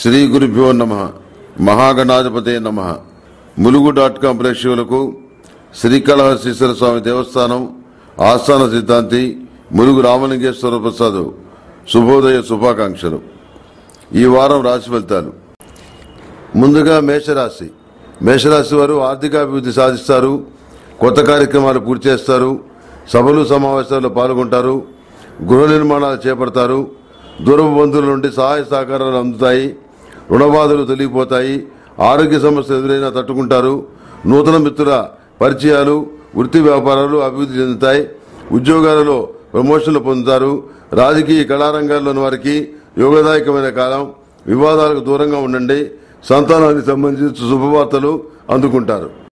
శ్రీ గురుభ్యో నమ మహాగణాధిపతే నమ. ములుగు డాట్ కాం ప్రేక్షకులకు శ్రీకాళహస్తీశ్వర స్వామి దేవస్థానం ఆస్థాన సిద్ధాంతి ములుగు రామలింగేశ్వర ప్రసాద్ శుభోదయ శుభాకాంక్షలు. ఈ వారం రాశి ఫలితాలు. ముందుగా మేషరాశి. మేషరాశి వారు ఆర్థికాభివృద్ధి సాధిస్తారు కొత్త కార్యక్రమాలు పూర్తి చేస్తారు సభలు సమావేశాల్లో పాల్గొంటారు గృహ నిర్మాణాలు చేపడతారు దూరపు బంధువుల నుండి సహాయ సహకారాలు అందుతాయి రుణబాధలు తొలగిపోతాయి ఆరోగ్య సమస్యలు ఎదురైనా తట్టుకుంటారు. నూతన మిత్రుల పరిచయాలు వృత్తి వ్యాపారాలు అభివృద్ధి చెందుతాయి. ఉద్యోగాలలో ప్రమోషన్లు పొందుతారు. రాజకీయ కళారంగాల్లోని వారికి యోగదాయకమైన కాలం. వివాదాలకు దూరంగా ఉండండి. సంతానానికి సంబంధించి శుభవార్తలు అందుకుంటారు.